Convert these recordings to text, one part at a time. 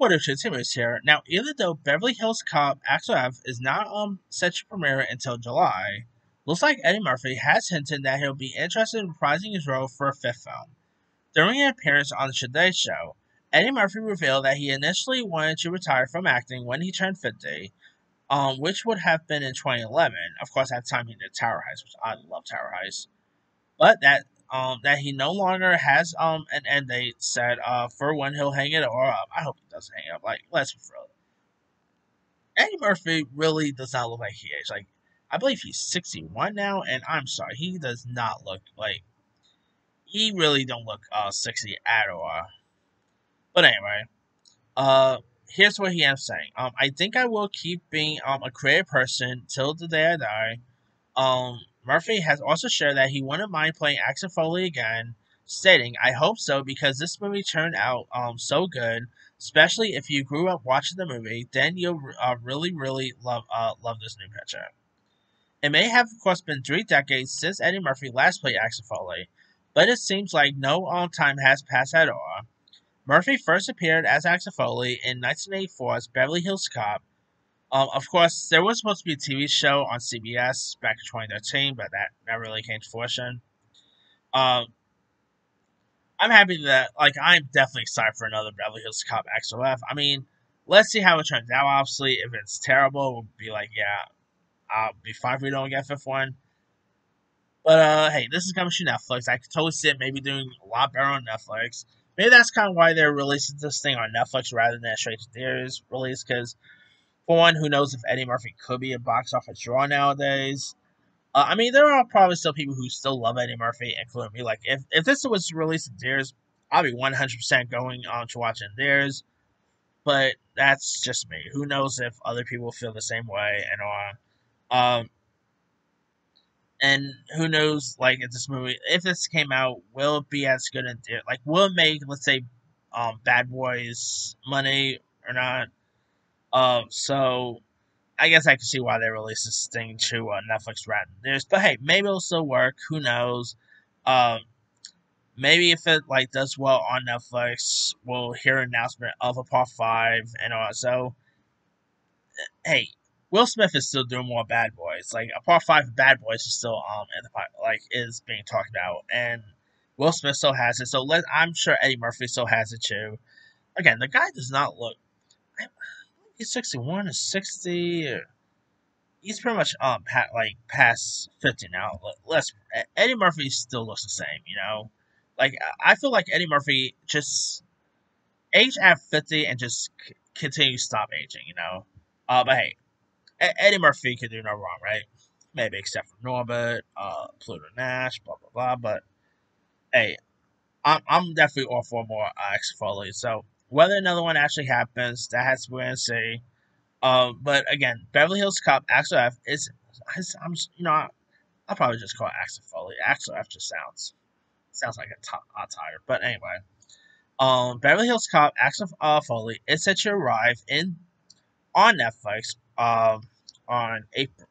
What if Timmons here? Now, even though Beverly Hills Cop Axel F is not um set to premiere until July, looks like Eddie Murphy has hinted that he'll be interested in reprising his role for a fifth film. During an appearance on the Today Show, Eddie Murphy revealed that he initially wanted to retire from acting when he turned 50, um, which would have been in 2011. Of course, at the time he did Tower Heist, which I love Tower Heist. But that um, that he no longer has um an end date set uh for when he'll hang it or up. I hope he doesn't hang it up. Like, let's be real. Eddie Murphy really does not look like he is. Like, I believe he's 61 now, and I'm sorry, he does not look like he really don't look uh 60 at all. But anyway, uh here's what he has saying. Um I think I will keep being um a creative person till the day I die. Um Murphy has also shared that he wouldn't mind playing Axel Foley again, stating, I hope so because this movie turned out um, so good, especially if you grew up watching the movie, then you'll uh, really, really love, uh, love this new picture. It may have, of course, been three decades since Eddie Murphy last played Axel Foley, but it seems like no um, time has passed at all. Murphy first appeared as Axel Foley in 1984's Beverly Hills Cop, um, of course, there was supposed to be a TV show on CBS back in 2013, but that never really came to fruition. Um, I'm happy that, like, I'm definitely excited for another Beverly Hills Cop Axel F. I mean, let's see how it turns out. Obviously, if it's terrible, we'll be like, yeah, I'll be fine if we don't get fifth one. But uh, hey, this is coming to Netflix. I could totally see it maybe doing a lot better on Netflix. Maybe that's kind of why they're releasing this thing on Netflix rather than straight to theaters release because for one, who knows if Eddie Murphy could be a box office draw nowadays. Uh, I mean, there are probably still people who still love Eddie Murphy, including me. Like, if, if this was released in theaters, I'd be 100% going on to watch in theirs. But that's just me. Who knows if other people feel the same way and all. Um, and who knows, like, if this movie, if this came out, will it be as good in theater? Like, will it make, let's say, um, Bad Boys money or not? Um, so I guess I can see why they released this thing to uh, Netflix rather than. But hey, maybe it'll still work. Who knows? Um, maybe if it like does well on Netflix, we'll hear an announcement of a part five and all. So, hey, Will Smith is still doing more Bad Boys. Like a part five Bad Boys is still um in the like is being talked about, and Will Smith still has it. So let I'm sure Eddie Murphy still has it too. Again, the guy does not look. I, he's 61 or 60. He's pretty much um like past 50 now. Let's Eddie Murphy still looks the same, you know. Like I feel like Eddie Murphy just age at 50 and just c- continue to stop aging, you know. Uh, but hey, Eddie Murphy could do no wrong, right? Maybe except for Norbit, uh, Pluto Nash, blah blah blah. But hey, I'm I'm definitely all for more uh, Axel Foley. So whether another one actually happens, that has to be and see. Um, but again, Beverly Hills Cop Axel F is, I'm you know I'll probably just call it Axel Foley. Axel F just sounds sounds like a, tire. But anyway, um, Beverly Hills Cop Axel uh, Foley is set to arrive in on Netflix um, on April.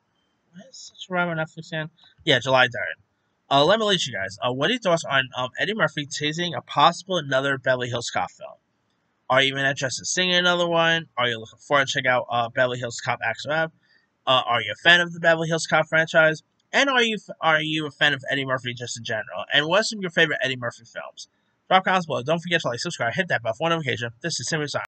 What is such arrive on Netflix again? Yeah, July third. Uh, let me lead you guys. Uh, what are your thoughts on um, Eddie Murphy teasing a possible another Beverly Hills Cop film? Are you even interested in seeing another one? Are you looking forward to check out uh, Beverly Hills Cop Axel F? Uh, are you a fan of the Beverly Hills Cop franchise? And are you are you a fan of Eddie Murphy just in general? And what's some of your favorite Eddie Murphy films? Drop comments below. Don't forget to like, subscribe, hit that bell for notification. This is Simon Simon.